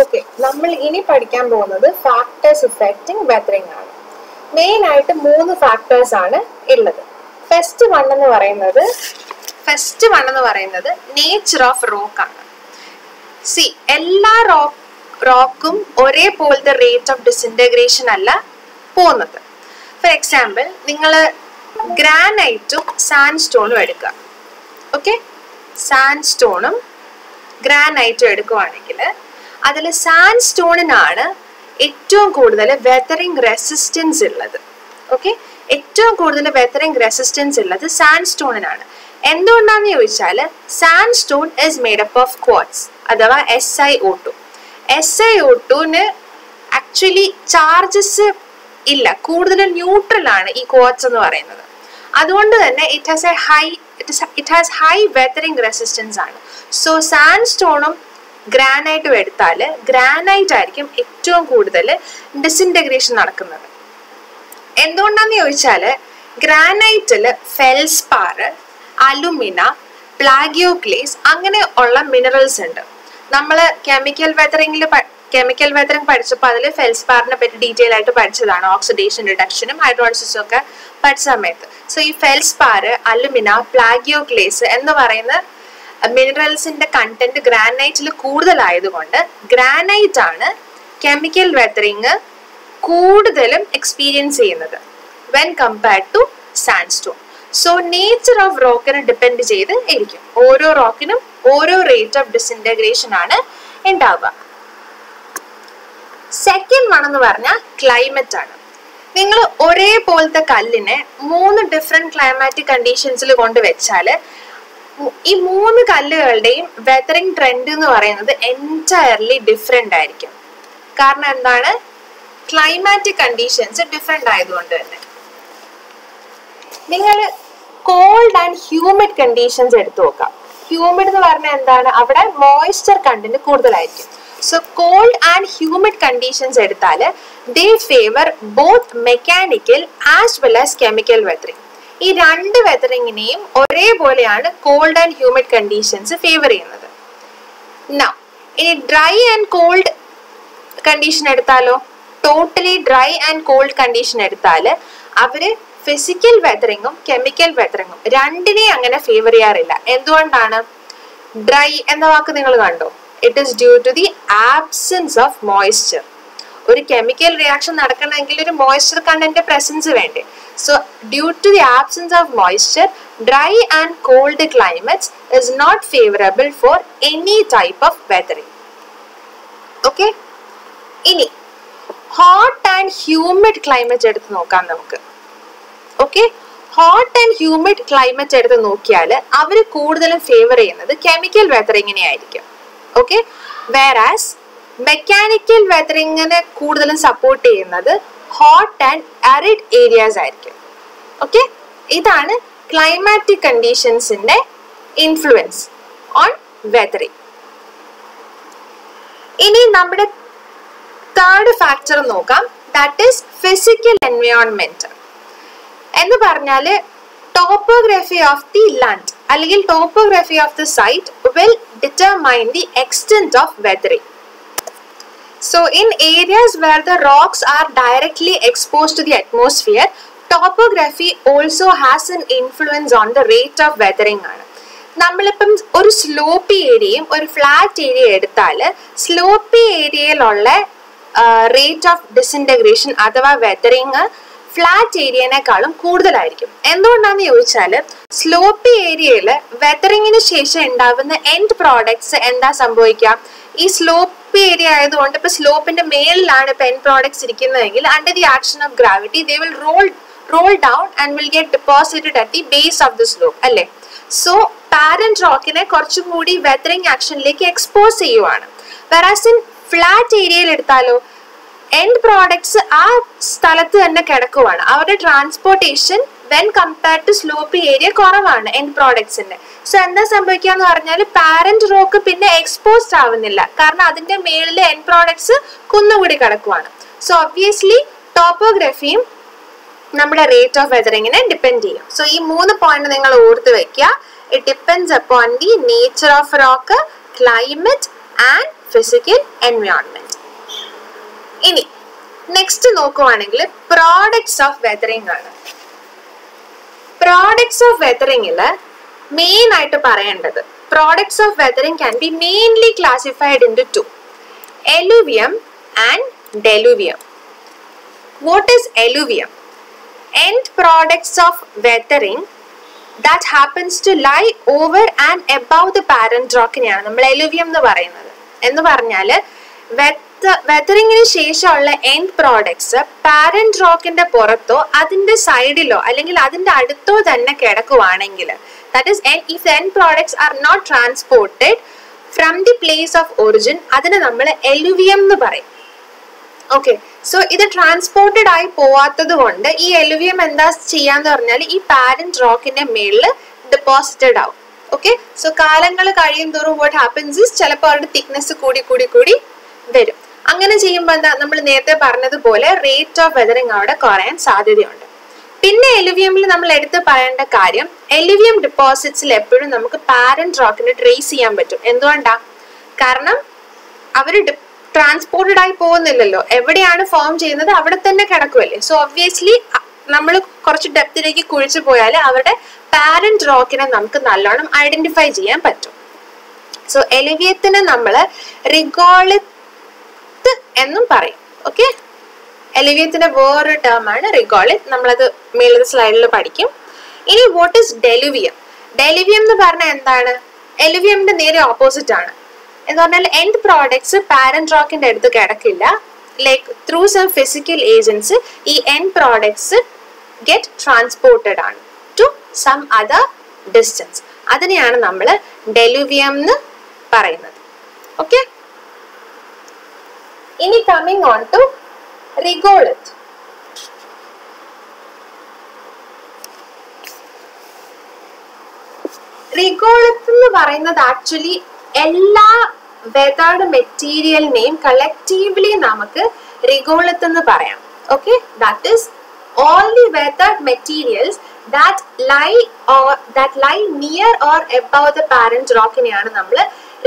Okay നമ്മൾ ഇനി പഠിക്കാൻ പോകുന്നത് ഫാക്ടേഴ്സ് ഇഫക്റ്റിംഗ് വെതറിംഗ് ആണ്. മെയിൻ ആയിട്ട് മൂന്ന് ഫാക്ടേഴ്സ് ആണ് ഉള്ളത്. ഫസ്റ്റ് വൺ എന്ന് പറയുന്നത് ഫസ്റ്റ് വൺ എന്ന് പറയുന്നത് നേച്ചർ ഓഫ് റോക്ക് ആണ്. സി എല്ലാ റോക്ക് ഒരേപോലത്തെ റേറ്റ് ഓഫ് ഡിസിന്റഗ്രേഷൻ അല്ല പോകുന്നത്. ഫോർ എക്സാമ്പിൾ നിങ്ങൾ ഗ്രാനൈറ്റും സാൻഡ് സ്റ്റോണും എടുക്കുക. ഓക്കെ സാൻഡ് സ്റ്റോണും ഗ്രാനൈറ്റും എടുക്കുവാണെങ്കിൽ അതിൽ സാൻഡ് സ്റ്റോണിനാണ് ഏറ്റവും കൂടുതൽ വെതറിങ് റെസിസ്റ്റൻസ് ഉള്ളത്. ഓക്കെ ഏറ്റവും കൂടുതൽ വെതറിങ് റെസിസ്റ്റൻസ് ഉള്ളത് സാൻഡ് സ്റ്റോണിനാണ് എന്തുകൊണ്ടാന്ന് ചോദിച്ചാൽ sandstone is up of quartz അഥവാ S I O two S I O ടുന് actually charges ഇല്ല കൂടുതൽ ന്യൂട്രൽ ആണ് ഈ ക്വാർട്സ് എന്ന് പറയുന്നത്. അതുകൊണ്ട് തന്നെ it has a high it has high weathering resistance ആണ്. സോ സാൻഡ് സ്റ്റോണും ഗ്രാനൈറ്റും എടുത്താൽ ഗ്രാനൈറ്റ് ആയിരിക്കും ഏറ്റവും കൂടുതൽ ഡിസിന്റഗ്രേഷൻ നടക്കുന്നത്. എന്തുകൊണ്ടാന്ന് ചോദിച്ചാൽ ഗ്രാനൈറ്റിൽ ഫെൽസ്പാർ അലുമിന പ്ലാഗിയോക്ലേസ് അങ്ങനെ ഉള്ള മിനറൽസ് ഉണ്ട്. നമ്മൾ കെമിക്കൽ വെതറിങ്ങിൽ കെമിക്കൽ വെതറിങ് പഠിച്ചപ്പോൾ അതിൽ ഫെൽസ്പാറിനെ പറ്റി ഡീറ്റെയിൽ ആയിട്ട് പഠിച്ചതാണ്. ഓക്സിഡേഷൻ റിഡക്ഷനും ഹൈഡ്രോളിസിസും ഒക്കെ പഠിച്ച സമയത്ത്. സോ ഈ ഫെൽസ്പാർ അലുമിന പ്ലാഗിയോക്ലേസ് എന്ന് പറയുന്ന മിനറൽസിന്റെ കണ്ടന്റ് ഗ്രാനൈറ്റിൽ കൂടുതലായതുകൊണ്ട് ഗ്രാനൈറ്റ് ആണ് കെമിക്കൽ വെതറിങ് കൂടുതലും എക്സ്പീരിയൻസ് ചെയ്യുന്നത് when compared to sandstone so nature of റോക്കിനെ depend ചെയ്ത് ഇരിക്കും. ഓരോ റോക്കിനും ഓരോ റേറ്റ് ഓഫ് ഡിസിന്റഗ്രേഷൻ ആണ് ഉണ്ടാവുക സെക്കൻഡ് വൺ എന്ന് പറഞ്ഞാൽ ക്ലൈമറ്റ് ആണ്. നിങ്ങൾ ഒരേപോലത്തെ കല്ലിനെ മൂന്ന് ഡിഫറെന്റ് ക്ലൈമാറ്റിക് കണ്ടീഷൻസിൽ കൊണ്ട് വെച്ചാൽ ഈ മൂന്ന് കല്ലുകളുടെയും വെതറിങ് ട്രെൻഡ് എന്ന് പറയുന്നത് എന്റയർലി ഡിഫറെന്റ് ആയിരിക്കും. കാരണം എന്താണ്? ക്ലൈമാറ്റിക് കണ്ടീഷൻസ് ഡിഫറെന്റ് ആയതുകൊണ്ട് തന്നെ. നിങ്ങൾ കോൾഡ് ആൻഡ് ഹ്യൂമിഡ് കണ്ടീഷൻസ് എടുത്തു നോക്കാം. ഹ്യൂമിഡ് എന്ന് പറഞ്ഞാൽ എന്താണ്? അവിടെ മോയ്സ്ചർ കണ്ടന്റ് കൂടുതലായിരിക്കും. So cold and humid conditions എടുത്താൽ they favour both mechanical as well as chemical weathering ഈ രണ്ട് വെതറിങ്ങിനെയും ഒരേപോലെയാണ് cold and humid conditions favour ചെയ്യുന്നത്. നൗ ഇനി ഡ്രൈ ആൻഡ് കോൾഡ് കണ്ടീഷൻ എടുത്താലോ? Totally dry and cold condition എടുത്താൽ അവർ ഫിസിക്കൽ വെതറിങ്ങും കെമിക്കൽ വെതറിങ്ങും രണ്ടിനെയും അങ്ങനെ ഫേവർ ചെയ്യാറില്ല. എന്തുകൊണ്ടാണ്? ഡ്രൈ എന്ന വാക്ക് നിങ്ങൾ കണ്ടോ? It is due to the absence of moisture ഒരു കെമിക്കൽ റിയാക്ഷൻ നടക്കണമെങ്കിൽ ഒരു മോയ്സ്ചർ കണ്ടന്റ് പ്രസൻസ് വേണ്ടേ. So due to the absence of moisture dry and cold climates is not favourable for any type of weathering okay ഇനി hot and humid climate എടുത്ത് നോക്കാം നമുക്ക്. Okay hot and humid climate എടുത്ത് നോക്കിയാൽ അവർ കൂടുതലും favour ചെയ്യുന്നത് chemical വെതറിങ്ങിനെ ആയിരിക്കും okay വേറാസ് mechanical വെതറിങ്ങിനെ കൂടുതലും സപ്പോർട്ട് ചെയ്യുന്നത് ഹോട്ട് ആൻഡ് അരിഡ് ഏരിയാസ് ആയിരിക്കും. ഓക്കെ ഇതാണ് ക്ലൈമാറ്റിക് കണ്ടീഷൻസിന്റെ ഇൻഫ്ലുവൻസ് ഓൺ വെതറിങ് ഇനി നമ്മുടെ തേർഡ് ഫാക്ടർ നോക്കാം. ദാറ്റ് ഈസ് ഫിസിക്കൽ എൻവയോൺമെന്റ് എന്ന് പറഞ്ഞാൽ ടോപ്പോഗ്രഫി ഓഫ് ദി ലാൻഡ് അല്ലെങ്കിൽ topography of the site will determine the extent of weathering So, in areas where the rocks are directly exposed to the atmosphere, topography also has an influence on the rate of weathering ആണ്. നമ്മളിപ്പം ഒരു sloppy ഏരിയയും ഒരു flat area എടുത്താൽ sloppy ഏരിയയിലുള്ള rate of disintegration അഥവാ weathering flat ഏരിയനേക്കാളും കൂടുതലായിരിക്കും. എന്തുകൊണ്ടാന്ന് ചോദിച്ചാൽ സ്ലോപ്പി ഏരിയയിൽ വെതറിങ്ങിന് ശേഷം ഉണ്ടാവുന്ന എൻഡ് പ്രോഡക്ട്സ് എന്താ സംഭവിക്കുക? ഈ സ്ലോപ്പ് ഏരിയ ആയതുകൊണ്ട് ഇപ്പൊ സ്ലോപ്പിന്റെ മേളിലാണ് പെൻ products ഇരിക്കുന്നതെങ്കിൽ under the action of gravity they will roll roll down and will get deposited at the base of the slope അല്ലേ? സോ പാരന്റ് റോക്കിനെ കുറച്ചും കൂടി വെതറിംഗ് ആക്ഷനിലേക്ക് എക്സ്പോസ് ചെയ്യുവാണ്. വെറാസ് ഇൻ ഫ്ലാറ്റ് ഏരിയയിൽ എടുത്താലോ എൻഡ് പ്രോഡക്ട്സ് ആ സ്ഥലത്ത് തന്നെ കിടക്കുവാണ്. അവരുടെ transportation when compared to sloppy area കുറവാണ് എൻഡ് പ്രോഡക്ട്സിന്റെ സോ എന്താ സംഭവിക്കുക എന്ന് പറഞ്ഞാൽ പാരന്റ് റോക്ക് പിന്നെ എക്സ്പോസ്ഡ് ആവുന്നില്ല. കാരണം അതിന്റെ മേളിൽ എൻഡ് പ്രോഡക്ട്സ് കുന്നുകൂടി കിടക്കുവാണ്. സോ ഒബ്വിയസ്ലി ടോപ്പോഗ്രഫിയും നമ്മുടെ റേറ്റ് ഓഫ് വെതറിങ്ങിനെ ഡിപ്പെൻഡ് ചെയ്യും. സോ ഈ മൂന്ന് പോയിന്റ് നിങ്ങൾ ഓർത്ത് വെക്കുക it depends upon the nature of rock climate and physical environment ഇനി നെക്സ്റ്റ് നോക്കുവാണെങ്കിൽ പ്രോഡക്ട്സ് ഓഫ് വെതറിംഗ് ആണ്. പ്രോഡക്ട്സ് ഓഫ് വെതറിംഗിൽ മെയിൻ ആയിട്ട് പറയേണ്ടത് products of weathering can be mainly classified into eluvium and deluvium what is eluvium end products of weathering that happens to lie over and above the parent റോക്കിനെയാണ് നമ്മൾ എലുവിയം എന്ന് പറയുന്നത്. എന്ന് പറഞ്ഞാൽ വെതറിങ്ങിന് ശേഷമുള്ള എൻഡ് പ്രോഡക്ട്സ് പാരന്റ് റോക്കിന്റെ പുറത്തോ അതിന്റെ സൈഡിലോ അല്ലെങ്കിൽ അതിന്റെ അടുത്തോ തന്നെ കിടക്കുവാണെങ്കിൽ that end products are not transported from the place of origin അതിന് നമ്മൾ എലുവിയം എന്ന് പറയും. ഓക്കെ സോ ഇത് ട്രാൻസ്പോർട്ടഡ് ആയി പോവാത്തത് കൊണ്ട് ഈ എലുവിയം എന്താ ചെയ്യാന്ന് പറഞ്ഞാൽ ഈ പാരന്റ് റോക്കിന്റെ മേളിൽ ഡെപ്പോസിറ്റഡ് ആവും. ഓക്കെ സോ കാലങ്ങൾ കഴിയും തോറും വാട്ട് ഹാപ്പൻസ് ചിലപ്പോൾ അവരുടെ തിക്നെസ് കൂടി കൂടി കൂടി വരും. അങ്ങനെ ചെയ്യുമ്പോൾ എന്താ നമ്മൾ നേരത്തെ പറഞ്ഞതുപോലെ റേറ്റ് ഓഫ് വെതറിങ് അവിടെ കുറയാൻ സാധ്യതയുണ്ട്. പിന്നെ എലുവിയമിൽ നമ്മൾ എടുത്ത് പറയേണ്ട കാര്യം എലുവിയം ഡിപ്പോസിറ്റ്സിൽ എപ്പോഴും നമുക്ക് പാരന്റ് റോക്കിനെ ട്രേസ് ചെയ്യാൻ പറ്റും. എന്തുകൊണ്ടാ? കാരണം അവർ ട്രാൻസ്പോർട്ടഡ് ആയി പോകുന്നില്ലല്ലോ. എവിടെയാണ് ഫോം ചെയ്യുന്നത്? അവിടെ തന്നെ കിടക്കുമല്ലേ സോ ഒബ്വിയസ്ലി നമ്മൾ കുറച്ച് ഡെപ്തിലേക്ക് കുഴിച്ചു പോയാൽ അവരുടെ പാരന്റ് റോക്കിനെ നമുക്ക് നല്ലോണം ഐഡന്റിഫൈ ചെയ്യാൻ പറ്റും. സോ എലിവിയത്തിന് നമ്മൾ റിഗോളിത്ത് എന്നും പറയും ഓക്കെ എലിവിയത്തിന്റെ വേറൊരു ടേം ആണ് റിഗോളിത്ത് നമ്മളത് മേലത്തെ സ്ലൈഡിൽ പഠിക്കും. ഇനി വാട്ട് ഇസ് ഡെലിവിയം ഡെലിവിയം എന്ന് പറഞ്ഞാൽ എന്താണ്? എലിവിയമിന്റെ നേരെ ഓപ്പോസിറ്റ് ആണ്. എന്ന് പറഞ്ഞാൽ എൻഡ് പ്രോഡക്ട്സ് പാരന്റ് റോക്കിന്റെ അടുത്ത് കിടക്കില്ല. Like through some physical agents ഈ എൻഡ് പ്രോഡക്ട്സ് ഗെറ്റ് ട്രാൻസ്പോർട്ടഡ് ആണ്. ടു സം അതർ ഡിസ്റ്റൻസ് അതിനെയാണ് നമ്മൾ ഡെലിവിയം എന്ന് പറയുന്നത്. ഓക്കെ ഇനി coming on to regolith regolith എന്ന് പറയുന്നത് ആക്ച്വലി എല്ലാ വെതേർഡ് മെറ്റീരിയലിനെയും കളക്റ്റീവ്ലി നമുക്ക് റിഗോളത്ത് എന്ന് പറയാം. Okay that is all the weathered materials that lie or that lie near or above the parent rockനെയാണ് നമ്മൾ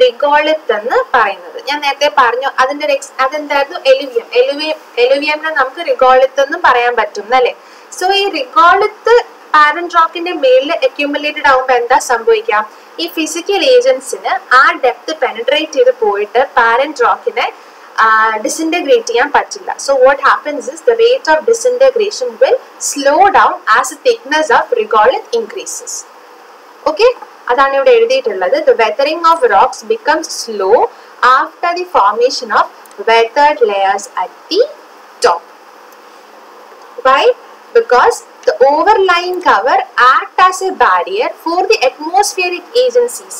റിഗോളിത്ത് എന്ന് പറയുന്നത്. ഞാൻ നേരത്തെ പറഞ്ഞു അതിന്റെ ഒരു എക്സ് അതെന്തായിരുന്നു? എലുവിയം. എലുവിയം എലുവിയമിനെ നമുക്ക് റിഗോളിത്ത് എന്ന് പറയാൻ പറ്റും അല്ലെ? സോ ഈ റിഗോളിത്ത് പാരന്റ് റോക്കിന്റെ മേളിൽ അക്യൂമുലേറ്റഡ് ആവുമ്പോൾ എന്താ സംഭവിക്കാം ഈ ഫിസിക്കൽ ഏജൻസിന് ആ ഡെപ്ത് പെനട്രേറ്റ് ചെയ്ത് പോയിട്ട് പാരന്റ് റോക്കിനെ ഡിസിന്റഗ്രേറ്റ് ചെയ്യാൻ പറ്റില്ല. So what happens is the rate of disintegration will slow down as a thickness of regolith increases okay അതാണ് ഇവിടെ എഴുതിയിട്ടുള്ളത്. The weathering of rocks becomes slow after the formation of weathered layers at the top Why? Because the overlying cover act as a barrier for the atmospheric agencies.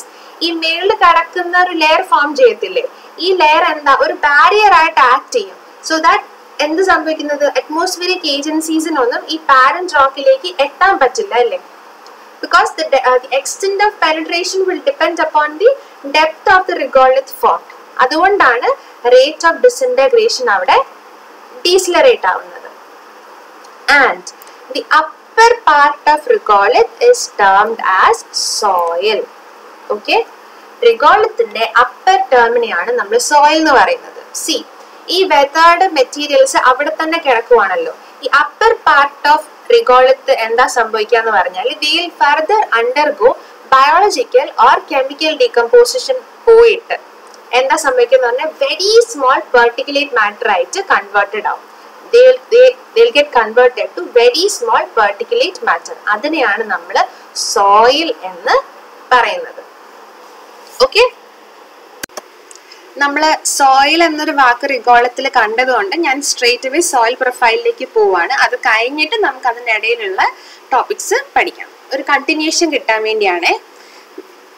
ഈ മേളിൽ കിടക്കുന്ന ഒരു layer form ചെയ്യത്തില്ലേ? ഈ layer എന്താ? ഒരു barrier ആയിട്ട് act ചെയ്യും. So that എന്ത് സംഭവിക്കുന്നത്? അറ്റ്മോസ്ഫിയറിക് ഏജൻസീസിനൊന്നും ഈ പാരന്റ് റോക്കിലേക്ക് എത്താൻ പറ്റില്ല അല്ലേ? Because the extent of penetration will depend upon the depth of the regolith formed. അതുകൊണ്ടാണ് റേറ്റ് ഓഫ് ഡിസിന്റഗ്രേഷൻ അവിടെ ഡീസിലറേറ്റ് ആവുന്നത്. And the upper part of regolith is termed as soil okay റിഗോളിത്തിന്റെ upper term നമ്മൾ soil എന്ന് പറയുന്നത്. C ഈ weathered materials അവിടെ തന്നെ കിടക്കുവാണല്ലോ. ഈ അപ്പർ പാർട്ട് ഓഫ് റിഗോളത്ത് എന്താ സംഭവിക്കുക എന്ന് പറഞ്ഞാൽ they'll further undergo biological or chemical decomposition പോയിട്ട് എന്താ സംഭവിക്കുക പറഞ്ഞാൽ വെരി സ്മോൾ പെർട്ടിക്കുലേറ്റ് മാറ്റർ ആയിട്ട് കൺവേർട്ടഡ് ആവും. Get converted to very small particulate matter. അതിനെയാണ് നമ്മൾ സോയിൽ എന്ന് പറയുന്നത്. ഓക്കെ നമ്മൾ സോയിൽ എന്നൊരു വാക്ക് റിഗോളത്തിൽ കണ്ടതുകൊണ്ട് ഞാൻ സ്ട്രേറ്റ് അവേ സോയിൽ പ്രൊഫൈലിലേക്ക് പോവാണ്. അത് കഴിഞ്ഞിട്ട് നമുക്ക് അതിന്റെ ഇടയിലുള്ള ടോപ്പിക്സ് പഠിക്കാം. ഒരു കണ്ടിന്യൂഷൻ കിട്ടാൻ വേണ്ടിയാണ്.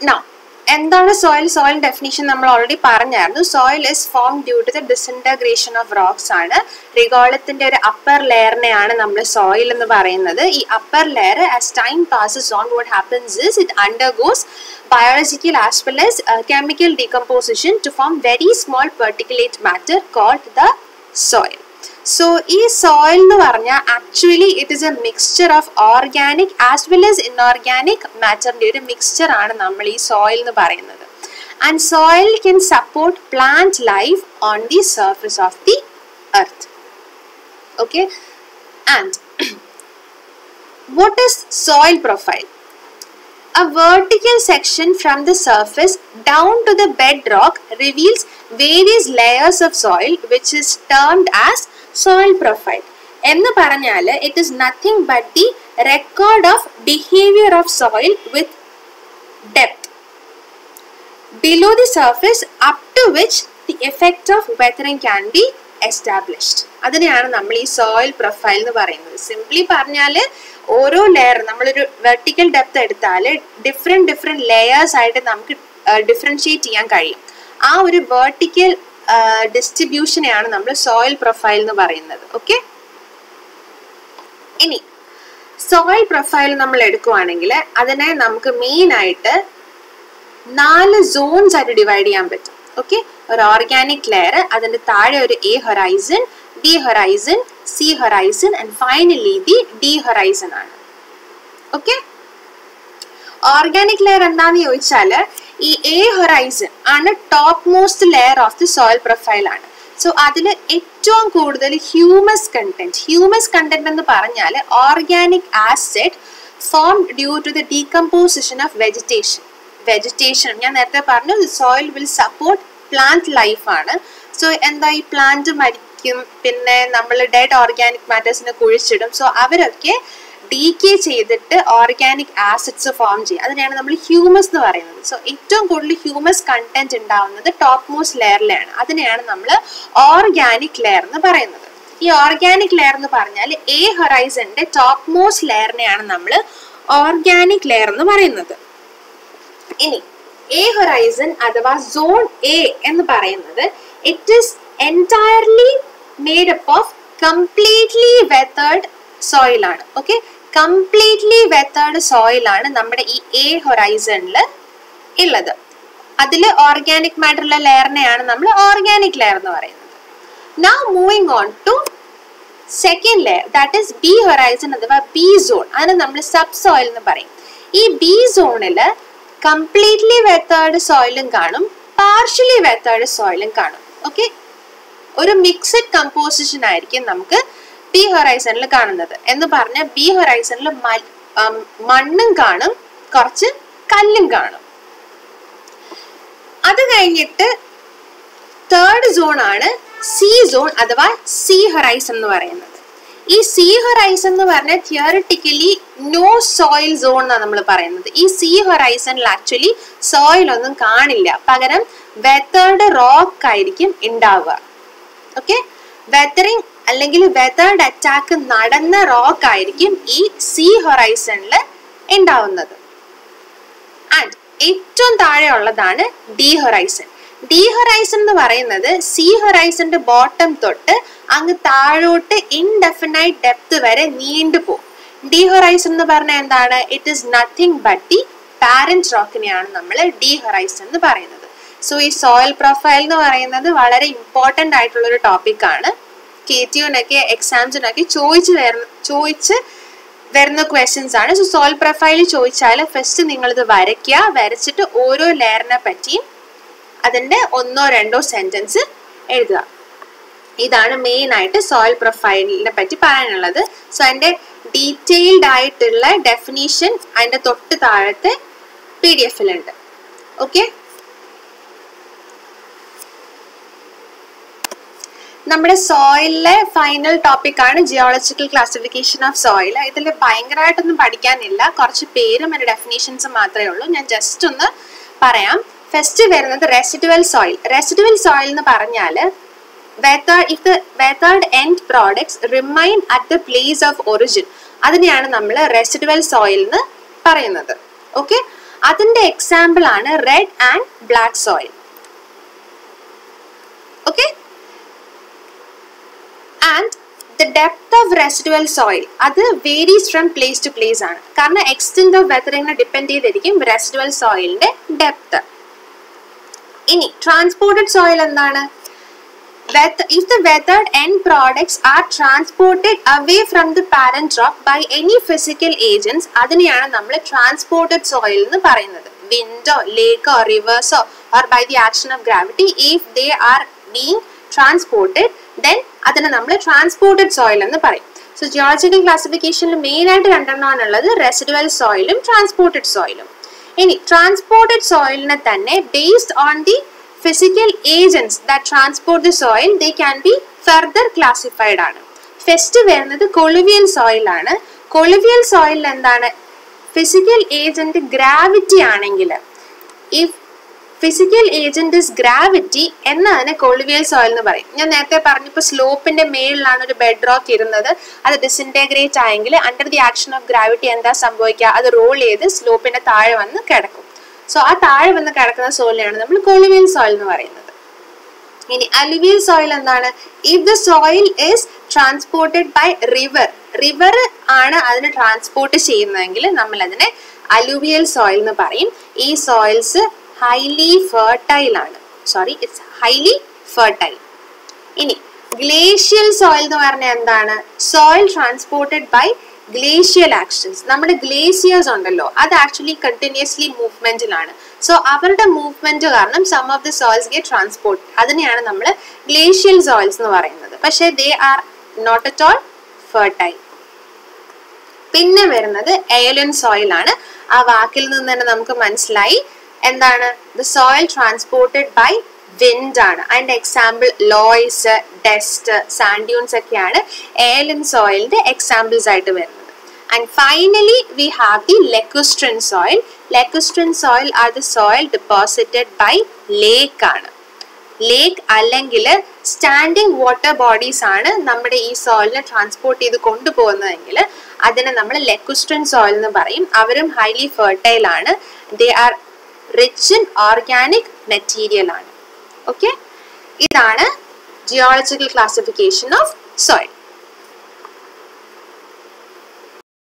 നോ എന്താണ് സോയിൽ സോയിൽ ഡെഫിനിഷൻ നമ്മൾ ഓൾറെഡി പറഞ്ഞായിരുന്നു. Soil is form due to the disintegration of rocks ആണ്. റിഗോളത്തിന്റെ ഒരു അപ്പർ ലെയറിനെയാണ് നമ്മൾ സോയിൽ എന്ന് പറയുന്നത്. ഈ upper layer as time passes on what happens is it undergoes biological as well as chemical decomposition to form very small particulate matter called the soil. So ഈ soil എന്ന് പറഞ്ഞാൽ actually it is a mixture of organic as well as inorganic മാറ്ററിൻ്റെ ഒരു mixture ആണ് നമ്മൾ ഈ soil എന്ന് പറയുന്നത് and soil can support plant life on the surface of the earth okay and what is soil profile a vertical section from the surface down to the bedrock reveals various layers of soil which is termed as soil profile എന്ന് പറഞ്ഞാൽ it is nothing but the record of behaviour of soil with depth below the surface up to which the effect of weathering can be established അതിനെയാണ് നമ്മൾ ഈ soil profile എന്ന് പറയുന്നത്. Simply പറഞ്ഞാൽ ഓരോ layer നമ്മളൊരു വെർട്ടിക്കൽ ഡെപ്ത് എടുത്താൽ different different layers ആയിട്ട് നമുക്ക് ഡിഫറൻഷിയേറ്റ് ചെയ്യാൻ കഴിയും. ആ ഒരു വെർട്ടിക്കൽ ഡിസ്ട്രിബ്യൂഷനെയാണ് നമ്മൾ സോയിൽ പ്രൊഫൈൽ എന്ന് പറയുന്നത്. ഓക്കെ ഇനി സോയിൽ പ്രൊഫൈൽ നമ്മൾ എടുക്കുവാണെങ്കിൽ അതിനെ നമുക്ക് മെയിൻ ആയിട്ട് നാല് സോൺസ് ആയിട്ട് ഡിവൈഡ് ചെയ്യാൻ പറ്റും. ഓക്കെ ഒരു ഓർഗാനിക് ലെയർ അതിന്റെ താഴെ ഒരു A horizon B horizon C horizon and finally the D horizon ആണ്. ഓക്കെ ഓർഗാനിക് ലെയർ എന്താന്ന് ചോദിച്ചാൽ ഈ എ ഹൊറൈസൺ ആണ് topmost layer of the soil profile ആണ്. സോ അതിൽ ഏറ്റവും കൂടുതൽ ഹ്യൂമസ് കണ്ടന്റ് ഹ്യൂമസ് കണ്ടന്റ് എന്ന് പറഞ്ഞാൽ organic acid form due to the decomposition of vegetation vegetation ഞാൻ നേരത്തെ പറഞ്ഞു soil will support plant life ആണ്. സോ എന്താ ഈ പ്ലാന്റ് മരിക്കും പിന്നെ നമ്മൾ ഡെഡ് ഓർഗാനിക് മാറ്റേഴ്സിനെ കുഴിച്ചിടും. സോ അവരൊക്കെ ഡീകേ ചെയ്തിട്ട് ഓർഗാനിക് ആസിഡ്സ് ഫോം ചെയ്യുക അതിനെയാണ് നമ്മൾ ഹ്യൂമസ് എന്ന് പറയുന്നത്. സോ ഏറ്റവും കൂടുതൽ ഹ്യൂമസ് കണ്ടന്റ് ഉണ്ടാവുന്നത് ടോപ്പ് മോസ്റ്റ് ലെയറിലാണ്. അതിനെയാണ് നമ്മൾ ഓർഗാനിക് ലെയർ എന്ന് പറയുന്നത്. ഈ ഓർഗാനിക് ലെയർ എന്ന് പറഞ്ഞാൽ എ ഹൊറൈസന്റെ ടോപ്പ് മോസ്റ്റ് ലെയറിനെയാണ് നമ്മൾ ഓർഗാനിക് ലെയർ എന്ന് പറയുന്നത്. ഇനി എ ഹൊറൈസൺ അഥവാ സോൺ എ എന്ന് പറയുന്നത് it is entirely made up of completely weathered soil ആണ്. ഓക്കെ കംപ്ലീറ്റ്ലി വെത്തേഡ് ആണ് നമ്മുടെ ഈ എ ഹൊറൈസണിൽ ഉള്ളത് അതിൽ ഓർഗാനിക് മാറ്ററുള്ള ലെയറിനെയാണ് നമ്മൾ ഓർഗാനിക് ലെയർ എന്ന് പറയുന്നത്. Now moving on to second layer that is B horizon അഥവാ ബി സോൺ അതിന് നമ്മൾ സബ് സോയിൽ എന്ന് പറയും. ഈ ബി സോണിൽ കംപ്ലീറ്റ്ലി വെത്തേഡ് സോയിലും കാണും പാർഷ്യലി വെത്തേഡ് സോയിലും കാണും. ഓക്കെ ഒരു മിക്സഡ് കമ്പോസിഷൻ ആയിരിക്കും നമുക്ക് ബി ഹൊറൈസണിൽ കാണുന്നത്. എന്ന് പറഞ്ഞ ബി ഹൊറൈസണിൽ മണ്ണും കാണും കുറച്ച് കല്ലും കാണും. അത് കഴിഞ്ഞിട്ട് തേർഡ് സോൺ ആണ് സി സോൺ അഥവാ സി ഹൊറൈസൺ എന്ന് പറയുന്നത്. ഈ സി ഹൊറൈസൺ എന്ന് പറഞ്ഞാൽ തിയറിറ്റിക്കലി നോ സോയിൽ സോൺ എന്നാണ് നമ്മൾ പറയുന്നത്. ഈ സി ഹൊറൈസണിൽ ആക്ച്വലി സോയിൽ ഒന്നും കാണില്ല. പകരം വെത്തേർഡ് റോക്ക് ആയിരിക്കും ഉണ്ടാവുക. ഓക്കെ വെതറിങ് അല്ലെങ്കിൽ വെതേർഡ് അറ്റാക്ക് നടന്ന റോക്ക് ആയിരിക്കും ഈ സീ ഹൊറൈസണിൽ ഉണ്ടാവുന്നത് ആൻഡ് ഏറ്റവും താഴെ ഉള്ളതാണ് ഡി ഹൊറൈസൺ ഡി ഹൊറൈസൺ എന്ന് പറയുന്നത് സി ഹൊറൈസന്റെ ബോട്ടം തൊട്ട് അങ്ങ് താഴോട്ട് ഇൻഡെഫിനൈറ്റ് ഡെപ്ത് വരെ നീണ്ടു പോകും. ഡി ഹൊറൈസൺ എന്ന് പറഞ്ഞാൽ എന്താണ്? It is nothing but the parent റോക്കിനെയാണ് നമ്മൾ ഡി ഹൊറൈസൺ എന്ന് പറയുന്നത്. സോ ഈ സോയിൽ പ്രൊഫൈൽ എന്ന് പറയുന്നത് വളരെ ഇമ്പോർട്ടന്റ് ആയിട്ടുള്ള ഒരു ടോപ്പിക്കാണ് കെ ടി ഒക്കെ എക്സാംസിനൊക്കെ ചോദിച്ച് വരുന്ന ചോദിച്ച് വരുന്ന ക്വസ്റ്റ്യൻസ് ആണ്. സോ സോൾ പ്രൊഫൈൽ ചോദിച്ചാൽ ഫസ്റ്റ് നിങ്ങളിത് വരയ്ക്കുക വരച്ചിട്ട് ഓരോ ലെയറിനെ പറ്റി അതിന്റെ ഒന്നോ രണ്ടോ സെന്റൻസ് എഴുതുക. ഇതാണ് മെയിൻ ആയിട്ട് സോയിൽ പ്രൊഫൈലിനെ പറ്റി പറയാനുള്ളത്. സോ അതിന്റെ ഡീറ്റെയിൽഡ് ആയിട്ടുള്ള ഡെഫിനീഷൻ അതിന്റെ തൊട്ട് താഴത്തെ പി ഡി എഫിലുണ്ട് ഓക്കെ നമ്മുടെ സോയിലിലെ ഫൈനൽ ടോപ്പിക് ആണ് ജിയോളജിക്കൽ ക്ലാസിഫിക്കേഷൻ ഓഫ് സോയിൽ ഇതിൽ ഭയങ്കരമായിട്ടൊന്നും പഠിക്കാനില്ല. കുറച്ച് പേരും അതിന്റെ ഡെഫിനേഷൻസും മാത്രമേ ഉള്ളൂ. ഞാൻ ജസ്റ്റ് ഒന്ന് പറയാം. ഫസ്റ്റ് വരുന്നത് റെസിഡുവൽ സോയിൽ റെസിഡുവൽ സോയിൽ എന്ന് പറഞ്ഞാൽ if the end products remain at the place of origin അതിനെയാണ് നമ്മൾ റെസിഡുവൽ സോയിൽ എന്ന് പറയുന്നത്. ഓക്കെ അതിന്റെ എക്സാമ്പിൾ ആണ് red and black soil okay and the depth of residual soil അത് varies from place to place ആണ്. കാരണം എക്സ്റ്റെന്റ് ഓഫ് വെതറിങ്ങിനെ ഡിപ്പെൻഡ് ചെയ്തിരിക്കും റെസിഡുവൽ സോയിലിന്റെ ഡെപ്ത് ഇനി ട്രാൻസ്പോർട്ടഡ് സോയിൽ എന്താണ്? If the weathered end products are transported away from the parent rock by any physical agents അതിനെയാണ് നമ്മൾ ട്രാൻസ്പോർട്ടഡ് സോയിൽ എന്ന് പറയുന്നത്. വിൻഡോ ലേക്കോ റിവേഴ്സോ or by the action of gravity if they are being transported then അതിനെ നമ്മൾ transported soil എന്ന് പറയും. സോ ജിയോളജിക്കൽ ക്ലാസിഫിക്കേഷനിൽ മെയിൻ ആയിട്ട് രണ്ടെണ്ണമാണ് ഉള്ളത് റെസിഡുവൽ സോയിലും ട്രാൻസ്പോർട്ടഡ് സോയിലും ഇനി ട്രാൻസ്പോർട്ടഡ് സോയിലിനെ തന്നെ based on the physical agents that transport the soil they can be further classified ആണ്. ഫെസ്റ്റ് വരുന്നത് കൊളുവിയൽ സോയിലാണ് കൊളുവിയൽ സോയിലിൽ എന്താണ്? ഫിസിക്കൽ ഏജന്റ് ഗ്രാവിറ്റി ആണെങ്കിൽ if physical agent is gravity എന്നതിനെ കൊളിവിയൽ സോയിൽ എന്ന് പറയും. ഞാൻ നേരത്തെ പറഞ്ഞപ്പോൾ സ്ലോപ്പിന്റെ മേളിലാണ് ഒരു ബെഡ് റോക്ക് ഇരുന്നത്. അത് ഡിസിന്റഗ്രേറ്റ് ആയെങ്കിൽ under the action of gravity എന്താ സംഭവിക്കുക? അത് റോൾ ചെയ്ത് സ്ലോപ്പിന്റെ താഴെ വന്ന് കിടക്കും. സോ ആ താഴെ വന്ന് കിടക്കുന്ന സോയിലാണ് നമ്മൾ കൊളിവിയൽ സോയിൽ എന്ന് പറയുന്നത്. ഇനി അലുവിയൽ സോയിൽ എന്താണ്? If the soil is transported by river river ആണ് അതിനെ ട്രാൻസ്പോർട്ട് ചെയ്യുന്നതെങ്കിൽ നമ്മൾ അതിനെ അലുവിയൽ സോയിൽ എന്ന് പറയും. ഈ സോയിൽസ് ഹൈലി ഫെർട്ടൈൽ ആണ്. സോറി ഇറ്റ്സ് ഹൈലി ഫെർട്ടൈൽ ഇനി ഗ്ലേഷ്യൽ സോയിൽ എന്ന് പറഞ്ഞാൽ എന്താണ്? Soil transported by glacial actions നമ്മുടെ ഗ്ലേസിയേഴ്സ് ഉണ്ടല്ലോ അത് ആക്ച്വലി കണ്ടിന്യൂസ്ലി മൂവ്മെന്റിലാണ് സോ അവരുടെ മൂവ്മെന്റ് കാരണം some of the soils get transport അതിനെയാണ് നമ്മൾ ഗ്ലേഷ്യൽ സോയിൽസ് എന്ന് പറയുന്നത്. പക്ഷേ they are not at all fertile പിന്നെ വരുന്നത് എയലൻ സോയിൽ ആണ്. ആ വാക്കിൽ നിന്ന് തന്നെ നമുക്ക് മനസ്സിലായി. എന്താണ്? The soil transported by wind ആണ്. അതിന്റെ എക്സാമ്പിൾ ലോയ്സ് ഡസ്റ്റ് സാൻഡ്യൂൺസ് ഒക്കെയാണ് എയലൻ സോയിലിന്റെ എക്സാമ്പിൾസ് ആയിട്ട് വരുന്നത്. And finally we have the lacustrine soil lacustrine soil are the soil deposited by lake ആണ്. ലേക്ക് അല്ലെങ്കിൽ സ്റ്റാൻഡിങ് വാട്ടർ ബോഡീസ് ആണ് നമ്മുടെ ഈ സോയിലിനെ ട്രാൻസ്പോർട്ട് ചെയ്ത് കൊണ്ടുപോകുന്നതെങ്കിൽ അതിനെ നമ്മൾ ലെക്കുസ്ട്രൻ സോയിൽ എന്ന് പറയും. അവരും ഹൈലി ഫെർട്ടൈൽ ആണ്. They are rich in organic material ആണ്. ഓക്കെ ഇതാണ് ജിയോളജിക്കൽ ക്ലാസിഫിക്കേഷൻ ഓഫ് സോയിൽ